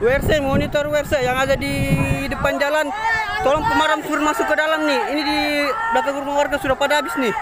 WRC monitor WRC yang ada di depan jalan. Tolong pemadam suruh masuk ke dalam nih. Ini di belakang rumah warga sudah pada habis nih.